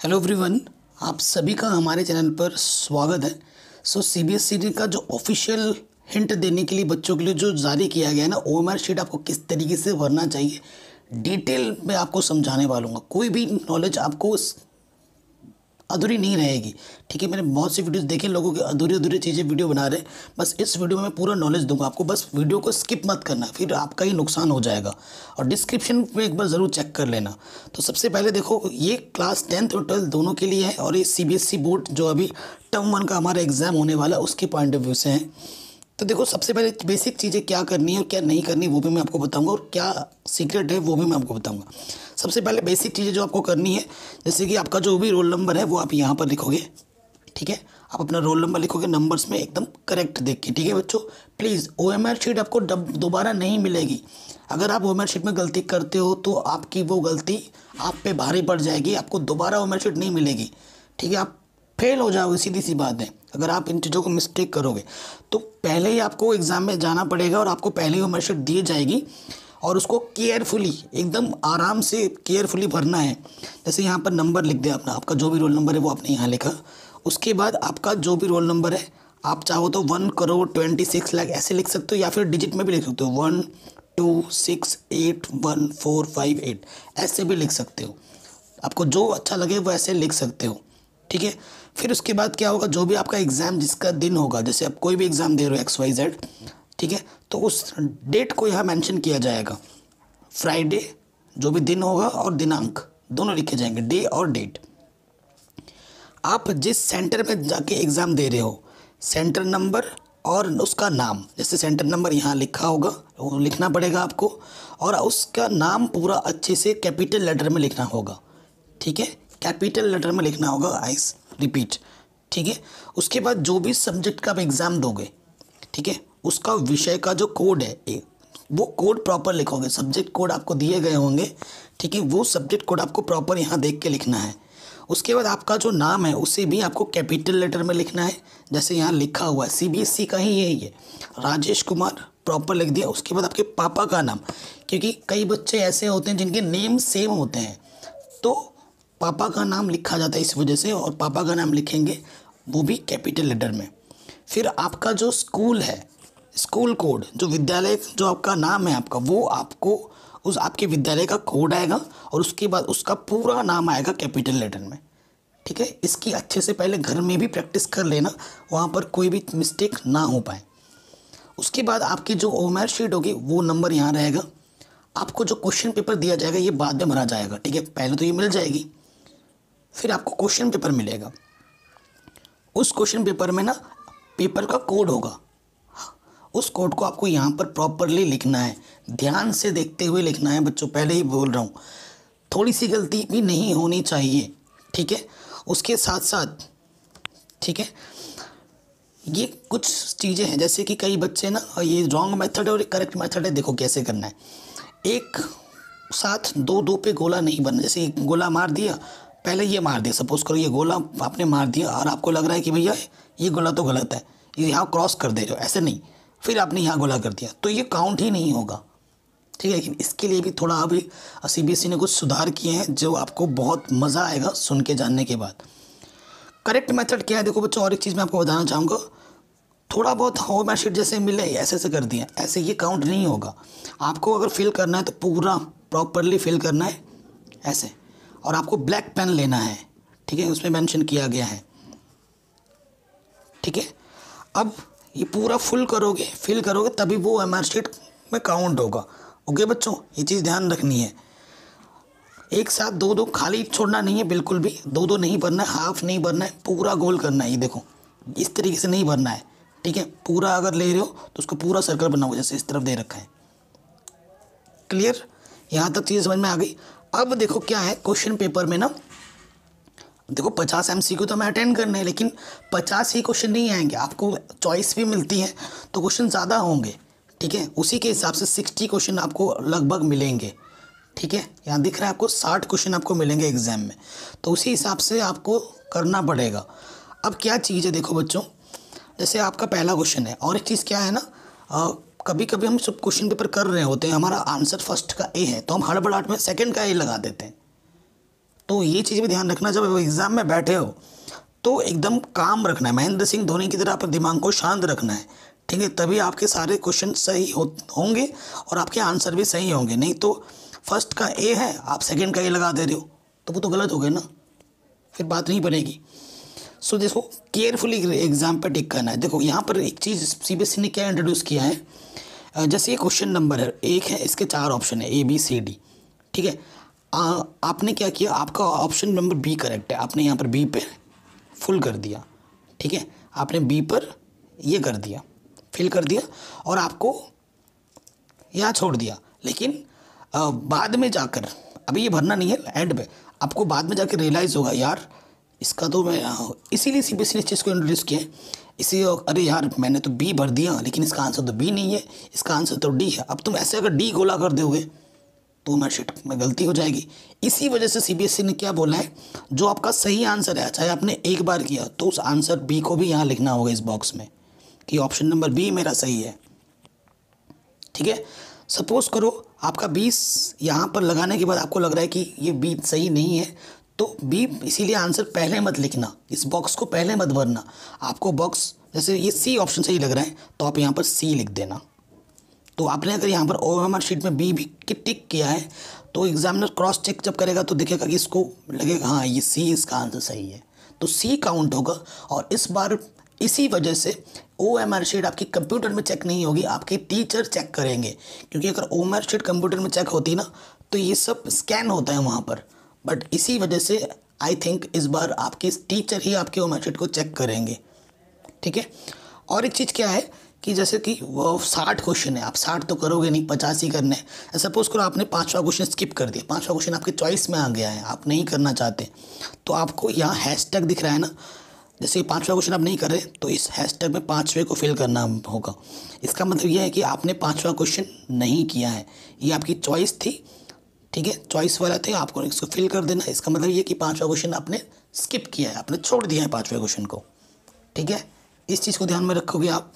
Hello everyone, आप सभी का हमारे चैनल पर स्वागत है। सो सी बी एस ई का जो ऑफिशियल हिंट देने के लिए बच्चों के लिए जो जारी किया गया है ना ओ एम आर शीट आपको किस तरीके से भरना चाहिए डिटेल में आपको समझाने वालूँगा कोई भी नॉलेज आपको अधूरी नहीं रहेगी। ठीक है, मैंने बहुत सी वीडियोस देखे, लोगों की अधूरी अधूरी चीज़ें वीडियो बना रहे हैं। बस इस वीडियो में मैं पूरा नॉलेज दूँगा आपको। बस वीडियो को स्किप मत करना, फिर आपका ही नुकसान हो जाएगा। और डिस्क्रिप्शन में एक बार ज़रूर चेक कर लेना। तो सबसे पहले देखो, ये क्लास टेंथ और ट्वेल्थ दोनों के लिए है और ये सीबीएसई बोर्ड जो अभी टर्म वन का हमारा एग्ज़ाम होने वाला उसके पॉइंट ऑफ़ व्यू से है। तो देखो, सबसे पहले बेसिक चीज़ें क्या करनी है और क्या नहीं करनी, वो भी मैं आपको बताऊँगा और क्या सीक्रेट है, वो भी मैं आपको बताऊँगा। सबसे पहले बेसिक चीज़ें जो आपको करनी है, जैसे कि आपका जो भी रोल नंबर है, वो आप यहाँ पर लिखोगे, ठीक है? आप अपना रोल नंबर लिखोगे नंबर्स में एकदम करेक्ट देख के, ठीक है बच्चों? Please O M R sheet आपको दोबारा नहीं मिलेगी। अगर आप ओ एम आर शीट में गलती करते हो तो आपकी वो गलती आप पे भारी पड़ जाएगी, आपको दोबारा ओ एम आर शीट नहीं मिलेगी, ठीक है? आप फेल हो जाओगे, सीधी सी बात है। अगर आप इन चीज़ों को मिस्टेक करोगे तो पहले ही आपको एग्ज़ाम में जाना पड़ेगा और आपको पहले ही वो मैसेज दी जाएगी और उसको केयरफुली एकदम आराम से केयरफुली भरना है। जैसे यहाँ पर नंबर लिख दिया अपना आपका जो भी रोल नंबर है वो आपने यहाँ लिखा। उसके बाद आपका जो भी रोल नंबर है, आप चाहो तो one crore twenty six lakh ऐसे लिख सकते हो या फिर डिजिट में भी लिख सकते हो। One two six eight one four five eight ऐसे भी लिख सकते हो। आपको जो अच्छा लगे वो ऐसे लिख सकते हो। ठीक है? फिर उसके बाद क्या होगा, जो भी आपका एग्ज़ाम जिसका दिन होगा, जैसे आप कोई भी एग्ज़ाम दे रहे हो एक्स वाई जेड ठीक है? तो उस डेट को यहाँ मेंशन किया जाएगा। फ्राइडे जो भी दिन होगा और दिनांक, दोनों लिखे जाएँगे डे और डेट आप जिस सेंटर में जाके एग्ज़ाम दे रहे हो सेंटर नंबर और उसका नाम, जैसे सेंटर नंबर यहाँ लिखा होगा, वो लिखना पड़ेगा आपको, और उसका नाम पूरा अच्छे से कैपिटल लेटर में लिखना होगा, ठीक है? कैपिटल लेटर में लिखना होगा आइस रिपीट ठीक है? उसके बाद जो भी सब्जेक्ट का आप एग्ज़ाम दोगे ठीक है? उसका विषय का जो कोड है ए, वो कोड प्रॉपर लिखोगे। सब्जेक्ट कोड आपको दिए गए होंगे ठीक है? वो सब्जेक्ट कोड आपको प्रॉपर यहाँ देख के लिखना है। उसके बाद आपका जो नाम है उसे भी आपको कैपिटल लेटर में लिखना है। जैसे यहाँ लिखा हुआ है सीबीएसई का ही यही है। राजेश कुमार प्रॉपर लिख दिया। उसके बाद आपके पापा का नाम क्योंकि कई बच्चे ऐसे होते हैं जिनके नेम सेम होते हैं। तो पापा का नाम लिखा जाता है इस वजह से और पापा का नाम लिखेंगे वो भी कैपिटल लेटर में। फिर आपका जो स्कूल है, स्कूल कोड, जो विद्यालय, जो आपका नाम है आपका, वो आपको उस आपके विद्यालय का कोड आएगा और उसके बाद उसका पूरा नाम आएगा कैपिटल लेटर में। ठीक है? इसकी अच्छे से पहले घर में भी प्रैक्टिस कर लेना, वहाँ पर कोई भी मिस्टेक ना हो पाए। उसके बाद आपकी जो ओमर शीट होगी, वो नंबर यहाँ रहेगा। आपको जो क्वेश्चन पेपर दिया जाएगा, ये बाद में भरा जाएगा। ठीक है? पहले तो ये मिल जाएगी। फिर आपको क्वेश्चन पेपर मिलेगा। उस क्वेश्चन पेपर में ना पेपर का कोड होगा। उस कोड को आपको यहाँ पर प्रॉपरली लिखना है। ध्यान से देखते हुए लिखना है, बच्चों, पहले ही बोल रहा हूँ। थोड़ी सी गलती भी नहीं होनी चाहिए, ठीक है? उसके साथ साथ ठीक है? ये कुछ चीज़ें हैं, जैसे कि कई बच्चे ना, ये रॉन्ग मेथड और करेक्ट मेथड है, देखो कैसे करना है। एक साथ दो दो पे गोला नहीं बनना जैसे गोला मार दिया पहले ये मार दिया सपोज़ करो ये गोला आपने मार दिया और आपको लग रहा है कि भैया ये गोला तो गलत है, ये यहाँ क्रॉस कर दे हो ऐसे नहीं। फिर आपने यहाँ गोला कर दिया तो ये काउंट ही नहीं होगा। ठीक है लेकिन इसके लिए भी थोड़ा अभी सी बी ने कुछ सुधार किए हैं जो आपको बहुत मज़ा आएगा सुन के जानने के बाद। करेक्ट मेथड क्या है? देखो बच्चों, और एक चीज़ मैं आपको बताना चाहूँगा। थोड़ा बहुत होम शीट जैसे मिले, ऐसे ऐसे कर दिया ऐसे ये काउंट नहीं होगा। आपको अगर फिल करना है तो पूरा प्रॉपरली फिल करना है, ऐसे। और आपको ब्लैक पेन लेना है। ठीक है? उसमें मेंशन किया गया है। ठीक है? अब ये पूरा फुल करोगे फिल करोगे, तभी वो एमआर शीट में काउंट होगा। ओके बच्चों? ये चीज़ ध्यान रखनी है। एक साथ दो दो, खाली छोड़ना नहीं है, बिल्कुल भी। दो दो नहीं भरना है हाफ़ नहीं भरना है, पूरा गोल करना है, ये देखो। इस तरीके से नहीं भरना है। ठीक है? पूरा अगर ले रहे हो तो उसको पूरा सर्कल बनाओ जैसे इस तरफ़ दे रखा है। क्लियर यहाँ तक चीज़ समझ में आ गई। अब देखो क्या है क्वेश्चन पेपर में ना, देखो पचास एम तो हमें अटेंड करना है, लेकिन पचास ही क्वेश्चन नहीं आएँगे। आपको चॉइस भी मिलती है तो क्वेश्चन ज़्यादा होंगे, ठीक है? उसी के हिसाब से सिक्सटी क्वेश्चन आपको लगभग मिलेंगे, ठीक है? यहाँ दिख रहा है आपको साठ क्वेश्चन आपको मिलेंगे एग्ज़ाम में तो उसी हिसाब से आपको करना पड़ेगा। अब क्या चीज़ है, देखो बच्चों, जैसे आपका पहला क्वेश्चन है, और एक चीज़ क्या है ना कभी कभी हम सब क्वेश्चन पेपर कर रहे होते हैं, हमारा आंसर फ़र्स्ट का ए है तो हम हड़बड़ाहट में सेकंड का ए लगा देते हैं। तो ये चीज़ भी ध्यान रखना, जब एग्ज़ाम में बैठे हो तो एकदम काम रखना है। महेंद्र सिंह धोनी की तरह अपने दिमाग को शांत रखना है, ठीक है? तभी आपके सारे क्वेश्चन सही हो, होंगे और आपके आंसर भी सही होंगे। नहीं तो फ़र्स्ट का ए है, आप सेकेंड का ए लगा दे रहे हो तो वो तो गलत हो गया ना, फिर बात नहीं बनेगी। सो so, देखो केयरफुली एग्ज़ाम पर टिक करना है। देखो यहाँ पर एक चीज़ सी बी एस ई ने क्या इंट्रोड्यूस किया है? जैसे ये क्वेश्चन नंबर है एक है इसके चार ऑप्शन है ए बी सी डी ठीक है? आ, आपने क्या किया? आपका ऑप्शन नंबर बी करेक्ट है। आपने यहाँ पर बी पे फुल कर दिया। ठीक है? आपने बी पर ये कर दिया फिल कर दिया और आपको यहाँ छोड़ दिया। लेकिन आ, बाद में जाकर अभी ये भरना नहीं है एंड पे। आपको बाद में जाकर रियलाइज़ होगा यार इसका तो मैं इसीलिए सी बी एस ने चीज़ को इंट्रोड्यूस किया है। इसी अरे यार, मैंने तो बी भर दिया, लेकिन इसका आंसर तो बी नहीं है। इसका आंसर तो डी है। अब तुम ऐसे अगर डी गोला कर दोगे तो मैं शिट में गलती हो जाएगी। इसी वजह से सी ने क्या बोला है? जो आपका सही आंसर है, चाहे आपने एक बार किया तो उस आंसर बी को भी यहाँ लिखना होगा इस बॉक्स में, कि ऑप्शन नंबर बी मेरा सही है। ठीक है? सपोज़ करो, आपका बीस यहाँ पर लगाने के बाद आपको लग रहा है कि ये बी सही नहीं है तो बी इसीलिए आंसर पहले मत लिखना, इस बॉक्स को पहले मत भरना। आपको बॉक्स जैसे ये सी ऑप्शन सही लग रहा है तो आप यहाँ पर सी लिख देना। तो आपने अगर यहाँ पर ओ एम आर शीट में बी भी टिक किया है तो एग्जामिनर क्रॉस चेक जब करेगा तो देखेगा कि इसको लगेगा हाँ ये सी इसका आंसर सही है। तो सी काउंट होगा और इस बार इसी वजह से ओ एम आर शीट आपकी कंप्यूटर में चेक नहीं होगी, आपके टीचर चेक करेंगे। क्योंकि अगर O M R sheet computer में चेक होती ना तो ये सब स्कैन होता है वहाँ पर। बट इसी वजह से आई थिंक इस बार आपके टीचर ही आपके एम को चेक करेंगे। ठीक है? और एक चीज़ क्या है कि जैसे कि वो साठ क्वेश्चन है, आप साठ तो करोगे नहीं, पचास ही करने हैं। सपोज़ करो आपने पाँचवा क्वेश्चन स्किप कर दिया, पाँचवा क्वेश्चन आपके चॉइस में आ गया है, आप नहीं करना चाहते। तो आपको यहाँ हैश टैग दिख रहा है ना, जैसे पाँचवा क्वेश्चन आप नहीं कर रहे तो इस हैश टैग में पाँचवें को फिल करना होगा। इसका मतलब यह है कि आपने पाँचवा क्वेश्चन नहीं किया है। ये आपकी चॉइस थी ठीक है? चॉइस वाला थे, आपको इसको फिल कर देना। इसका मतलब ये कि पाँचवा क्वेश्चन आपने स्किप किया है, आपने छोड़ दिया है पाँचवें क्वेश्चन को। ठीक है? इस चीज़ को ध्यान में रखोगे आप।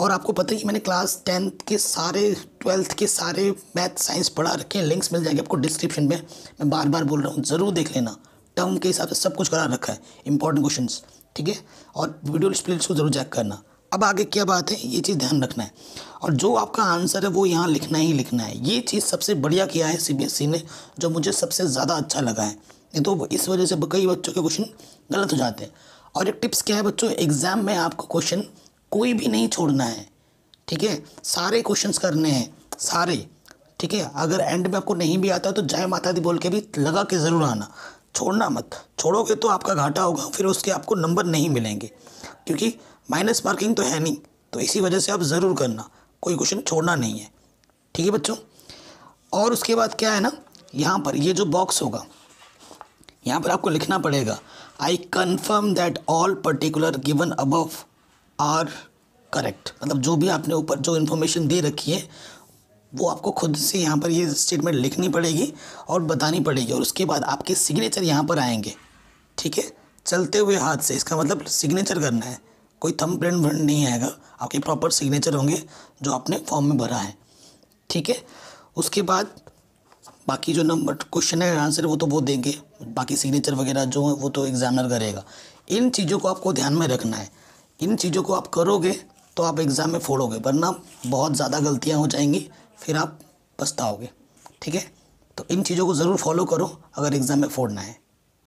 और आपको पता है कि मैंने क्लास टेंथ के सारे ट्वेल्थ के सारे मैथ साइंस पढ़ा रखे हैं। लिंक्स मिल जाएँगे आपको डिस्क्रिप्शन में। मैं बार बार बोल रहा हूँ, ज़रूर देख लेना। टर्म के हिसाब से सब कुछ करा रखा है इंपॉर्टेंट क्वेश्चन ठीक है? और वीडियो स्प्लिट्स को ज़रूर चेक करना। अब आगे क्या बात है? ये चीज़ ध्यान रखना है। और जो आपका आंसर है, वो यहाँ लिखना ही लिखना है। ये चीज़ सबसे बढ़िया किया है सीबीएसई ने, जो मुझे सबसे ज़्यादा अच्छा लगा है। नहीं तो इस वजह से कई बच्चों के क्वेश्चन गलत हो जाते हैं। और एक टिप्स क्या है बच्चों? एग्ज़ाम में आपको क्वेश्चन कोई भी नहीं छोड़ना है। ठीक है? सारे क्वेश्चंस करने हैं। सारे। ठीक है? अगर एंड में आपको नहीं भी आता तो जय माता दी बोल के भी लगा के ज़रूर आना। छोड़ना मत। छोड़ोगे तो आपका घाटा होगा, फिर उसके आपको नंबर नहीं मिलेंगे। क्योंकि माइनस मार्किंग तो है नहीं तो इसी वजह से आप ज़रूर करना, कोई क्वेश्चन छोड़ना नहीं है। ठीक है बच्चों? और उसके बाद क्या है ना, यहाँ पर ये जो बॉक्स होगा, यहाँ पर आपको लिखना पड़ेगा I confirm that all particular given above are correct मतलब जो भी आपने ऊपर जो इन्फॉर्मेशन दे रखी है, वो आपको खुद से यहाँ पर ये स्टेटमेंट लिखनी पड़ेगी और बतानी पड़ेगी, और उसके बाद आपके सिग्नेचर यहाँ पर आएँगे। ठीक है? चलते हुए हाथ से, इसका मतलब सिग्नेचर करना है। कोई थम प्रिंट व्रिंट नहीं आएगा। आपके प्रॉपर सिग्नेचर होंगे जो आपने फॉर्म में भरा है। ठीक है? उसके बाद बाकी जो नंबर क्वेश्चन है आंसर वो तो वो देंगे। बाकी सिग्नेचर वगैरह जो है, वो तो एग्जामिनर करेगा। इन चीज़ों को आपको ध्यान में रखना है। इन चीज़ों को आप करोगे तो आप एग्ज़ाम में फोड़ोगे, वरना बहुत ज़्यादा गलतियाँ हो जाएँगी, फिर आप पछताओगे। ठीक है? तो इन चीज़ों को ज़रूर फॉलो करो, अगर एग्ज़ाम में फोड़ना है।